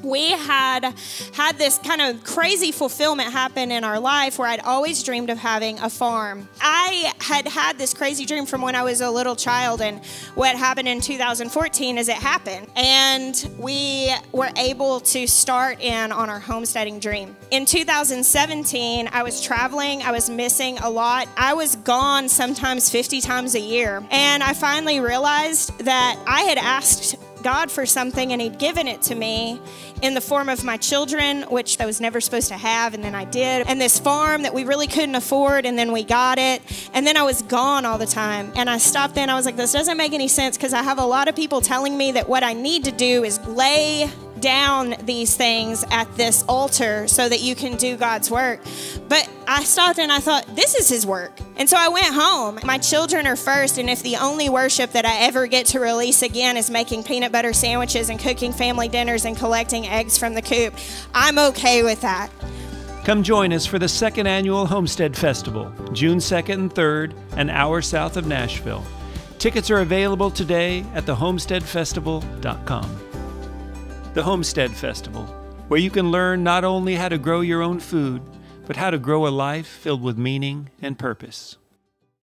we had had this kind of crazy fulfillment happen in our life where I'd always dreamed of having a farm. I had had this crazy dream from when I was a little child, and what happened in 2014 is it happened. And we were able to start in on our homesteading dream. In 2017, I was traveling, I was missing a lot. I was gone sometimes 50 times a year. And I finally realized that I had asked God for something and He'd given it to me in the form of my children, which I was never supposed to have, and then I did, and this farm that we really couldn't afford, and then we got it, and then I was gone all the time. And I stopped then, I was like, this doesn't make any sense because I have a lot of people telling me that what I need to do is lay down these things at this altar so that you can do God's work. But I stopped and I thought, this is His work. And so I went home. My children are first, and if the only worship that I ever get to release again is making peanut butter sandwiches and cooking family dinners and collecting eggs from the coop, I'm okay with that. Come join us for the second annual Homestead Festival, June 2nd and 3rd, an hour south of Nashville. Tickets are available today at thehomesteadfestival.com. The Homestead Festival, where you can learn not only how to grow your own food, but how to grow a life filled with meaning and purpose.